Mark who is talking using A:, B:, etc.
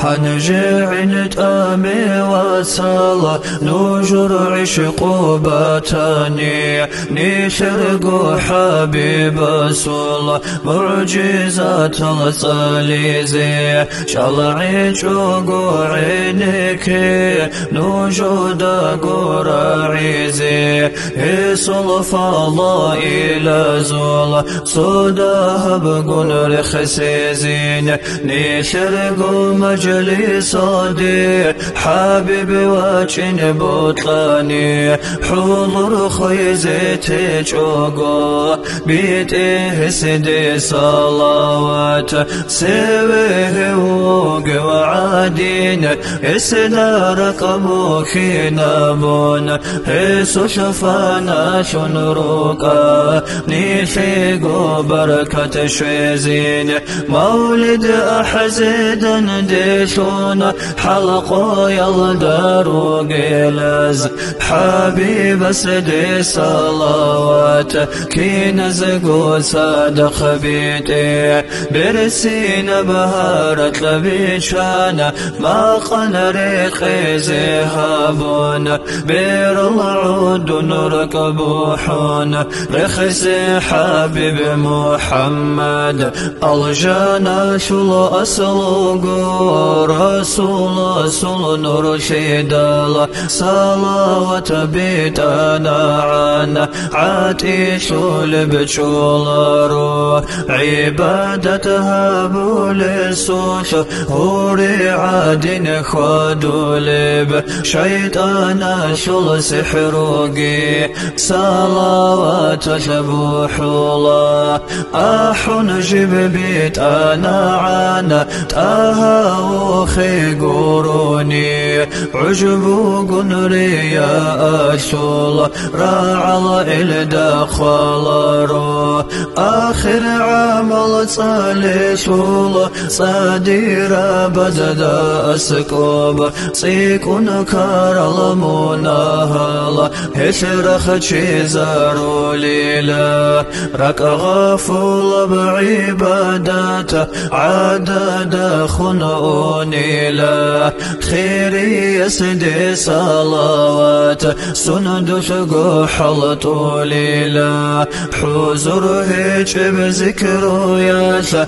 A: حنجع تامي وصل نجر عشق باتاني نشرق حبيب سول معجزات الصليزي شلعي شوق عينك نوجود قرعيزي. يصل فالله إلى زول صداه بقول رخسيزين نشرق مجلس دي حبيب وجن بطلاني حضور خيزت جوجو بيته سدي صلوات سويه وق وعادين اسنا رقمو خينابون هسو شفانا شنروكا نيشيقو بركة شويزين. مولد أحزدن ديشون. حلقو يلدارو قيلز. حبيب سدي صلوات. كي نزقو صادق بيتي. برسين بهارت لبيشانا. ما قن ريقي زهابون بير العود نركبوحون رخص حبيب محمد. الجنة شل أصل رسول أصل نور شيدال صلوات بيتنا عن عاتش البشولر عبادتها بولسوش هوري عادن خدولب شيطان شل سحروقي صلوات شبوح الله. أحن جب بيت أنا عنا. تاها وخي قروني عجبو قنري يا أشول راعى الدخل رو. آخر عمل صالي شول. صدير بدد أسكوب. صيكون كار المناهل هشرخ تشيزارو ليلا رك غفول بعبادات عدد خنوني لا خيري يسدي صلوات سند شقو حلطو ليلا حزر هيج بذكر ياسا